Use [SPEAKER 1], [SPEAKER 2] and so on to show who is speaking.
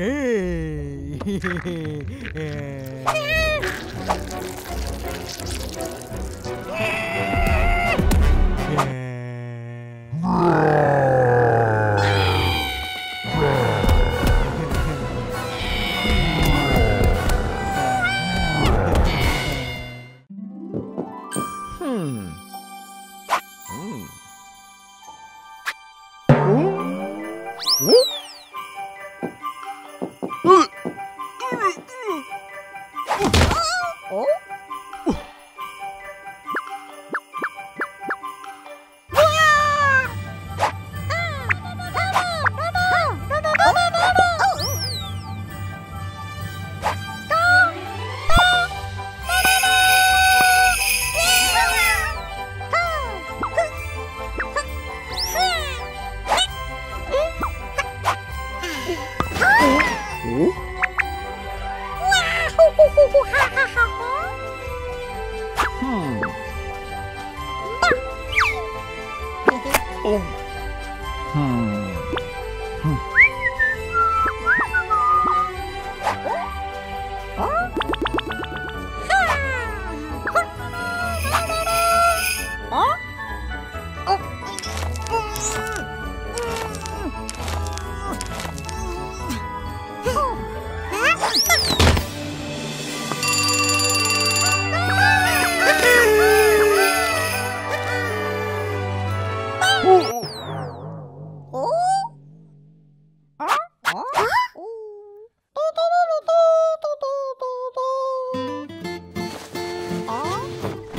[SPEAKER 1] Hmm. Hmm? お？哦。Oh,